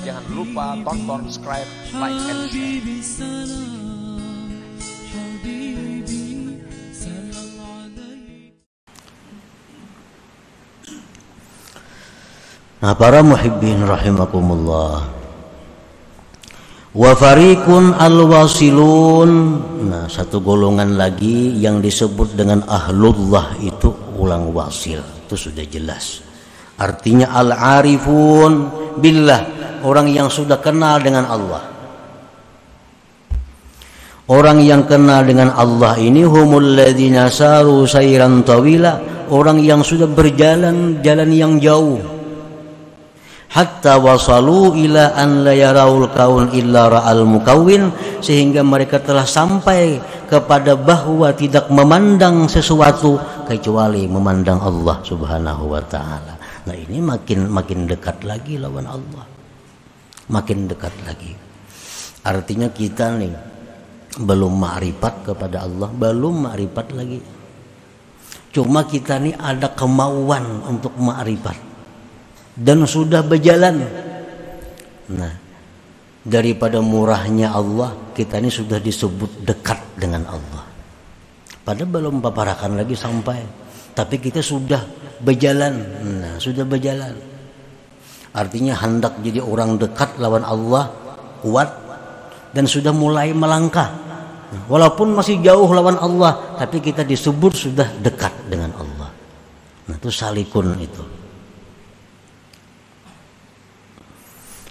Jangan lupa tonton, subscribe, like, and share. Nah para muhibbin rahimakumullah. Wa farikun alwasilun. Nah satu golongan lagi yang disebut dengan ahlullah itu ulang wasil. Itu sudah jelas. Artinya al-arifun billah Orang yang sudah kenal dengan Allah Orang yang kenal dengan Allah ini humul ladzina saru sayran tawila Orang yang sudah berjalan jalan yang jauh hatta wasalu ila an la yaraul kaun illa ra'al mukawin sehingga mereka telah sampai kepada bahwa tidak memandang sesuatu kecuali memandang Allah Subhanahu wa taala. Nah, ini makin makin dekat lagi lawan Allah. Makin dekat lagi. Artinya kita nih belum ma'rifat kepada Allah, belum ma'rifat lagi. Cuma kita nih ada kemauan untuk ma'rifat dan sudah berjalan. Nah, daripada murahnya Allah, kita ini sudah disebut dekat dengan Allah. Padahal belum paparakan lagi sampai, tapi kita sudah berjalan. Nah, sudah berjalan. Artinya hendak jadi orang dekat lawan Allah, kuat dan sudah mulai melangkah. Walaupun masih jauh lawan Allah, tapi kita disebut sudah dekat dengan Allah. Nah, itu salikun itu.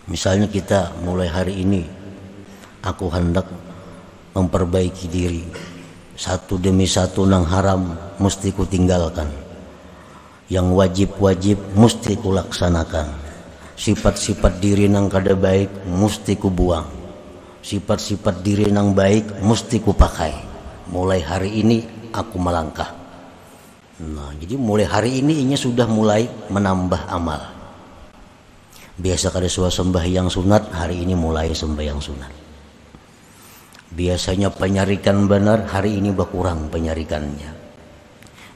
Misalnya kita mulai hari ini aku hendak memperbaiki diri. Satu demi satu nang haram mesti ku tinggalkan. Yang wajib-wajib mesti ku laksanakan. Sifat-sifat diri nang kada baik mesti ku buang. Sifat-sifat diri nang baik mesti ku pakai. Mulai hari ini aku melangkah. Nah, jadi mulai hari ini ini sudah mulai menambah amal biasa kada suah sembahyang sunat hari ini mulai sembahyang sunat biasanya penyarikan benar hari ini berkurang penyarikannya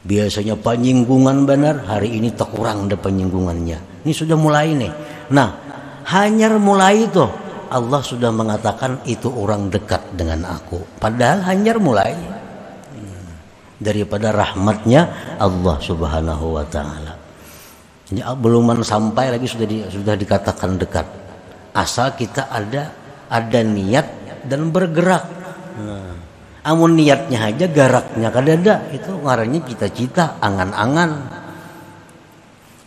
biasanya penyinggungan benar hari ini terkurang ada penyinggungannya. Ini sudah mulai nih. Nah hanya mulai itu. Allah sudah mengatakan itu orang dekat dengan aku. Padahal hanya mulai. Daripada rahmatnya Allah subhanahu wa ta'ala. Ini belum sampai lagi sudah di, sudah dikatakan dekat. Asal kita ada ada niat dan bergerak. Nah, amun niatnya aja garaknya kadada itu ngarannya cita-cita, angan-angan.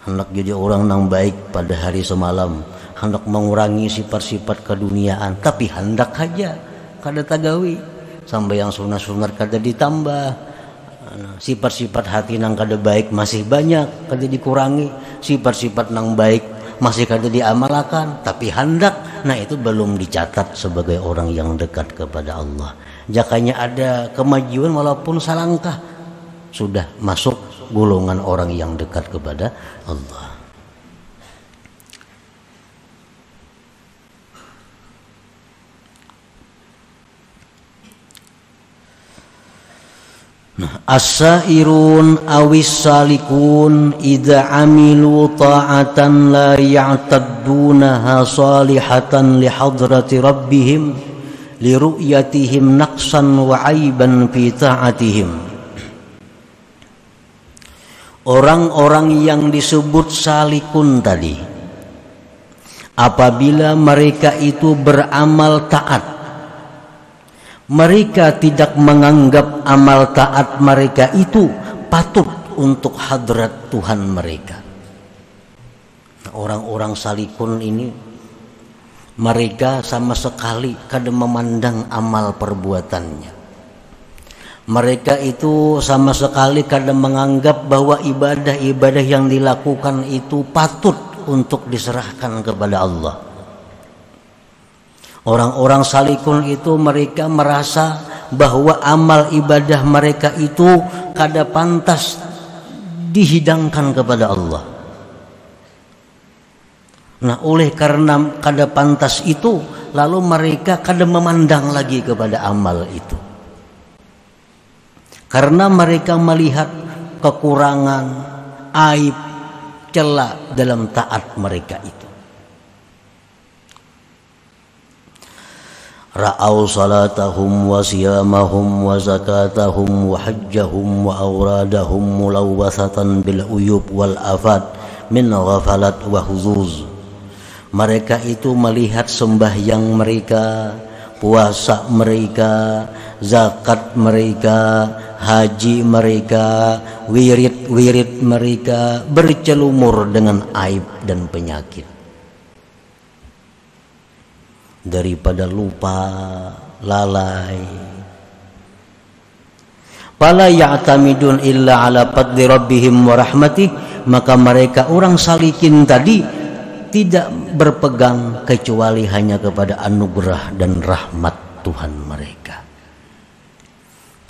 Hendak jadi orang yang baik pada hari semalam, hendak mengurangi sifat-sifat keduniaan, tapi hendak aja kada tagawi sampai yang sunat-sunat kada ditambah sifat-sifat hati nang kada baik masih banyak kada dikurangi sifat-sifat nang baik masih kada diamalkan tapi hendak nah itu belum dicatat sebagai orang yang dekat kepada Allah jakanya ada kemajuan walaupun salangkah. Sudah masuk golongan orang yang dekat kepada Allah. As-sairun awis salikun idza amilu ta'atan la ya'taddunaha salihatan li hadrati rabbihim li ru'yatihim naqsan wa aiban fi ta'atihim Orang-orang yang disebut salikun tadi apabila mereka itu beramal taat mereka tidak menganggap amal taat mereka itu patut untuk hadrat Tuhan mereka. Orang-orang salikun ini mereka sama sekali kadang memandang amal perbuatannya. Mereka itu sama sekali kadang menganggap bahwa ibadah-ibadah yang dilakukan itu patut untuk diserahkan kepada Allah. Orang-orang salikun itu mereka merasa bahwa amal ibadah mereka itu kada pantas dihidangkan kepada Allah. Nah, oleh karena kada pantas itu, lalu mereka kada memandang lagi kepada amal itu. Karena mereka melihat kekurangan, aib, celah dalam taat mereka itu. Ra'au salatahum wa siyamahum wa zakatahum wa hajjahum wa awradahum mulawwathatan bil uyub wal afat min ghafalat wa huzuz. Mereka itu melihat sembahyang mereka, puasa mereka, zakat mereka, haji mereka, wirid-wirid mereka bercelumur dengan aib dan penyakit. Daripada lupa, lalai. Fala ya'tamidun illa ala fadli rabbihim wa rahmatih, maka mereka orang salikin tadi tidak berpegang kecuali hanya kepada anugerah dan rahmat Tuhan mereka.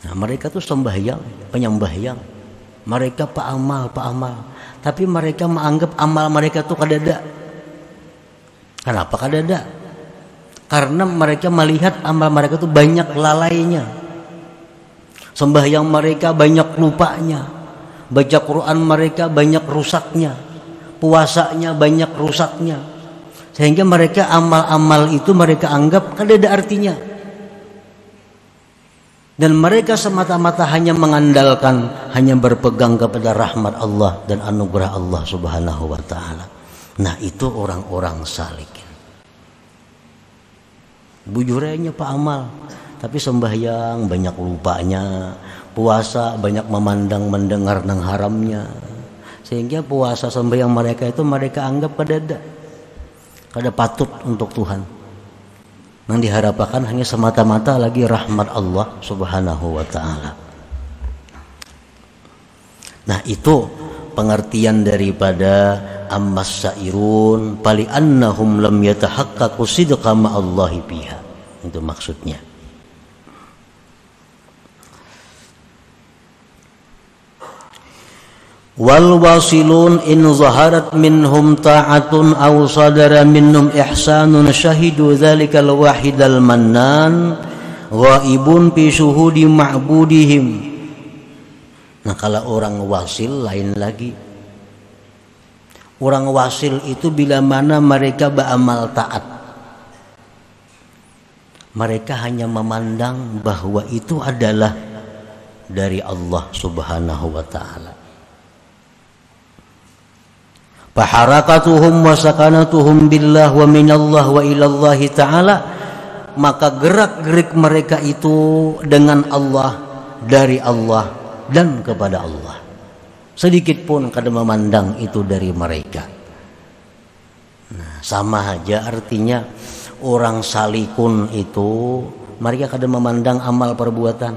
Nah, mereka tuh sembahyang, penyembahyang. Mereka pak amal, pak amal. Tapi mereka menganggap amal mereka tuh kadada. Kenapa kadada? Karena mereka melihat amal mereka tuh banyak lalainya. Sembahyang mereka banyak lupanya. Baca Quran mereka banyak rusaknya. Puasanya banyak rusaknya. Sehingga mereka amal-amal itu mereka anggap kadada artinya dan mereka semata-mata hanya mengandalkan hanya berpegang kepada rahmat Allah dan anugerah Allah Subhanahu wa taala. Nah, itu orang-orang salikin. Bujurnya Pak Amal, tapi sembahyang banyak lupanya, puasa banyak memandang mendengar nang haramnya. Sehingga puasa sembahyang mereka itu mereka anggap kadada. Kada patut untuk Tuhan yang diharapkan hanya semata-mata lagi rahmat Allah Subhanahu wa taala. Nah, itu pengertian daripada ammas sairun pali annahum lam yatahaqqaqu sidqa ma'allahi biha. Itu maksudnya. Wal wasilun in zaharat minhum ta'atun aw sadara minhum ihsanun syahidu dzalikal wahidal mannan ghaibun fi syuhudi ma'budihim. Nah kalau orang wasil lain lagi. Orang wasil itu bila mana mereka beramal taat Mereka hanya memandang bahwa itu adalah dari Allah subhanahu wa ta'ala faharakatuhum wa sakanatuhum billah wa minallah wa ilallah ta'ala. Maka gerak-gerik mereka itu dengan Allah dari Allah dan kepada Allah. Sedikit pun kada memandang itu dari mereka. Nah, sama aja artinya orang salikun itu mereka kada memandang amal perbuatan.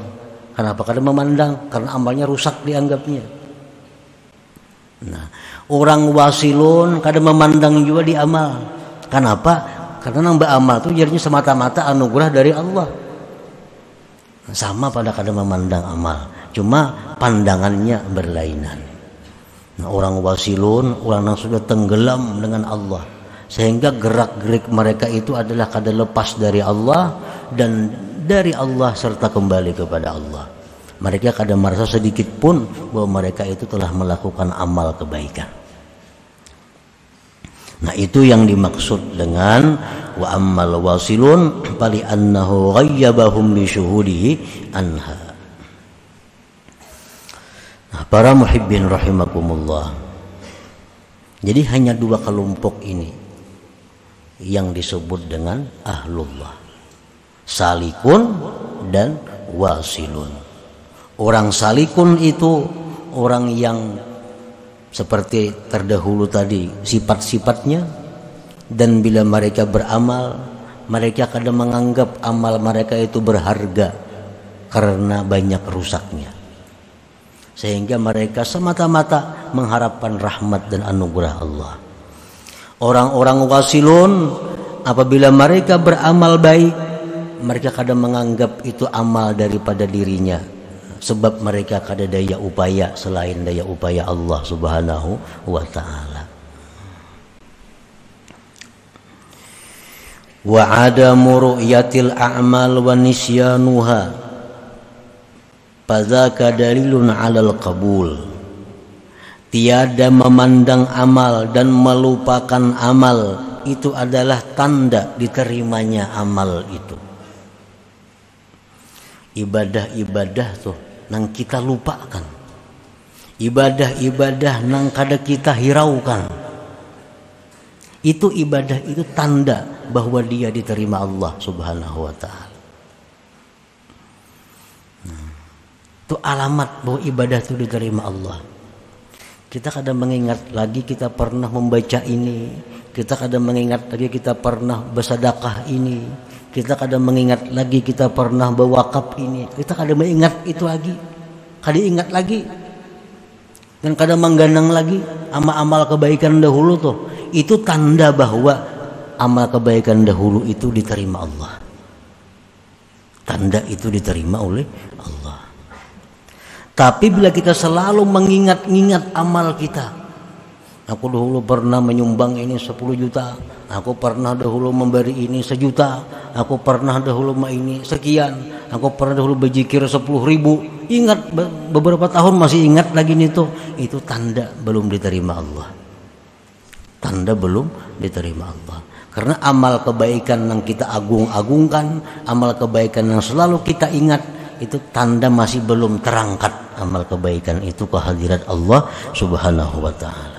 Kenapa kada memandang? Karena amalnya rusak dianggapnya nah orang wasilun kadang memandang juga di amal. Kenapa? Karena nang amal itu jadinya semata-mata anugerah dari Allah. Sama pada kadang memandang amal cuma pandangannya berlainan. Nah, orang wasilun orang yang sudah tenggelam dengan Allah sehingga gerak-gerik mereka itu adalah kadang lepas dari Allah dan dari Allah serta kembali kepada Allah mereka kadang merasa sedikit pun bahwa mereka itu telah melakukan amal kebaikan Nah itu yang dimaksud dengan wa ammal wasilun pali annahu ghayyabahum bi syuhudihi anha. Nah, para muhibbin rahimakumullah. Jadi hanya dua kelompok ini yang disebut dengan ahlullah. Salikun dan wasilun. Orang salikun itu orang yang seperti terdahulu tadi sifat-sifatnya. Dan bila mereka beramal mereka kadang menganggap amal mereka itu berharga karena banyak rusaknya. Sehingga mereka semata-mata mengharapkan rahmat dan anugerah Allah. Orang-orang wasilun apabila mereka beramal baik mereka kadang menganggap itu amal daripada dirinya sebab mereka kada daya upaya selain daya upaya Allah Subhanahu wa taala. Wa adamu ru'yatil a'mal wa nisyanuha fadzaka dalilun 'alal qabul. tiada memandang amal dan melupakan amal itu adalah tanda diterimanya amal itu ibadah-ibadah tuh nang kita lupakan. Ibadah-ibadah nang kada kita hiraukan. Itu ibadah itu tanda bahwa dia diterima Allah Subhanahu wa taala. Itu alamat bahwa ibadah itu diterima Allah. Kita kadang mengingat lagi kita pernah membaca ini. Kita kadang mengingat lagi kita pernah bersedekah ini kita kadang mengingat lagi kita pernah berwakaf ini. Kita kadang mengingat itu lagi. Kadang ingat lagi. Dan kadang menggandang lagi amal-amal kebaikan dahulu tuh. Itu tanda bahwa amal kebaikan dahulu itu diterima Allah. Tanda itu diterima oleh Allah. Tapi bila kita selalu mengingat-ingat amal kita. Aku dahulu pernah menyumbang ini 10 juta. Aku pernah dahulu memberi ini sejuta. Aku pernah dahulu ini sekian. Aku pernah dahulu berzikir 10 ribu. Ingat beberapa tahun masih ingat lagi itu. Itu tanda belum diterima Allah. Tanda belum diterima Allah. Karena amal kebaikan yang kita agung-agungkan, amal kebaikan yang selalu kita ingat, itu tanda masih belum terangkat amal kebaikan itu ke hadirat Allah Subhanahu wa taala.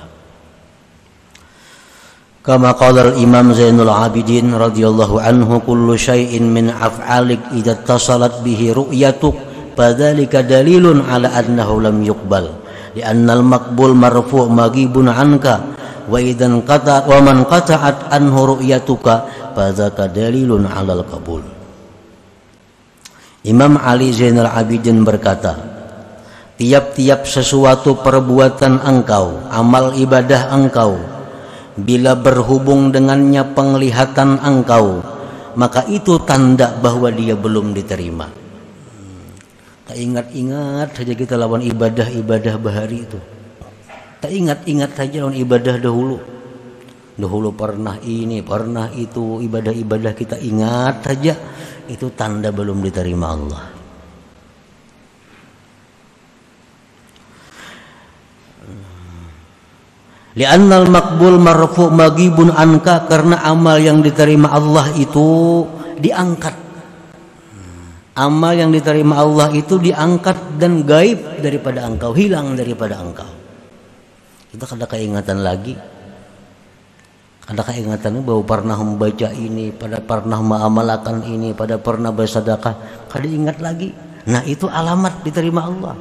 Kama qala al-Imam Zainul Abidin radhiyallahu anhu kullu syai'in min af'alik idza tasalat bihi ru'yatuk fadzalika dalilun ala annahu lam yuqbal. Li'anna al-maqbul marfu' maghibun anka wa idan qata wa man qata'at anhu ru'yatuka fadzaka dalilun ala al-qabul. Imam Ali Zainal Abidin berkata, tiap-tiap sesuatu perbuatan engkau, amal ibadah engkau, bila berhubung dengannya penglihatan engkau, maka itu tanda bahwa dia belum diterima. Tak ingat-ingat saja kita lawan ibadah-ibadah bahari itu. Tak ingat-ingat saja lawan ibadah dahulu. Dahulu pernah ini, pernah itu, ibadah-ibadah kita ingat saja itu tanda belum diterima Allah. Li'annal makbul marfu magibun anka karena amal yang diterima Allah itu diangkat. Amal yang diterima Allah itu diangkat dan gaib daripada engkau, hilang daripada engkau. Kita kada keingatan lagi Adakah ingatan bahwa pernah membaca ini, pada pernah mengamalkan ini, pada pernah bersedekah, kada ingat lagi. Nah itu alamat diterima Allah.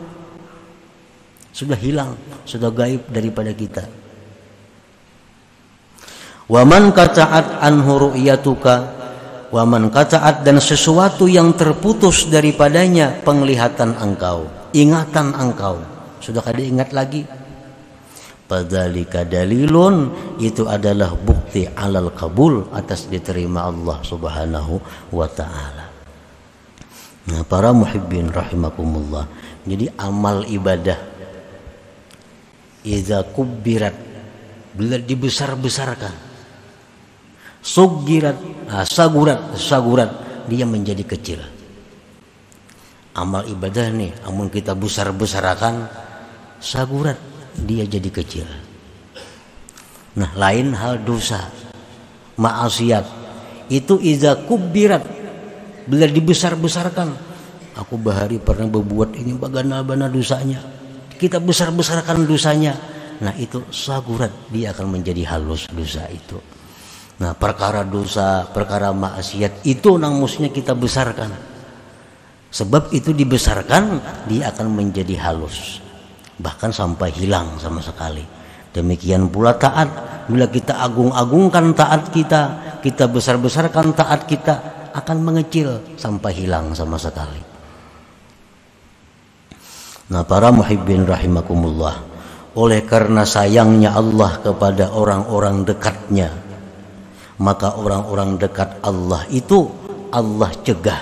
Sudah hilang, sudah gaib daripada kita. Waman kataat anhu ru'yatuka Waman kataat dan sesuatu yang terputus daripadanya penglihatan engkau, ingatan engkau. Sudah kada ingat lagi, Padalika dalilun itu adalah bukti alal kabul atas diterima Allah Subhanahu wa taala. Nah, para muhibbin rahimakumullah. Jadi amal ibadah iza kubirat bila dibesar-besarkan sugirat nah, sagurat sagurat dia menjadi kecil amal ibadah nih amun kita besar-besarkan sagurat dia jadi kecil. Nah, lain hal dosa, maksiat itu iza kubirat bila dibesar-besarkan. Aku bahari pernah berbuat ini bagaimana dosanya. Kita besar-besarkan dosanya. Nah itu sagurat dia akan menjadi halus dosa itu. Nah perkara dosa, perkara maksiat itu nang mestinya kita besarkan. Sebab itu dibesarkan dia akan menjadi halus bahkan sampai hilang sama sekali. Demikian pula taat, bila kita agung-agungkan taat kita, kita besar-besarkan taat kita akan mengecil sampai hilang sama sekali. Nah, para muhibbin rahimakumullah, oleh karena sayangnya Allah kepada orang-orang dekatnya, maka orang-orang dekat Allah itu Allah cegah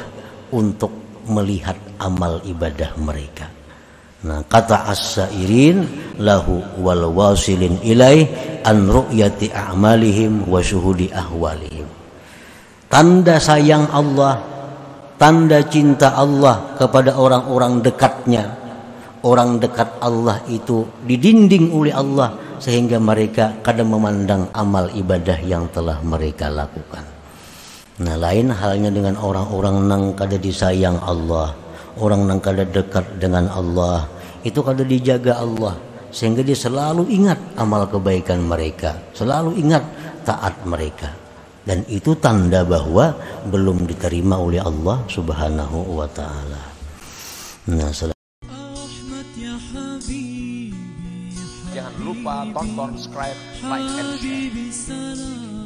untuk melihat amal ibadah mereka. Nah, kata as-sairin lahu wal wasilin ilai an ru'yati a'malihim wa syuhudi ahwalihim. Tanda sayang Allah, tanda cinta Allah kepada orang-orang dekatnya, orang dekat Allah itu didinding oleh Allah sehingga mereka kadang memandang amal ibadah yang telah mereka lakukan. Nah lain halnya dengan orang-orang nang kada disayang Allah, orang nang kada dekat dengan Allah, itu kada dijaga Allah sehingga dia selalu ingat amal kebaikan mereka, selalu ingat taat mereka. Dan itu tanda bahwa belum diterima oleh Allah Subhanahu wa taala. Nah, lupa tonton, subscribe, like, and share.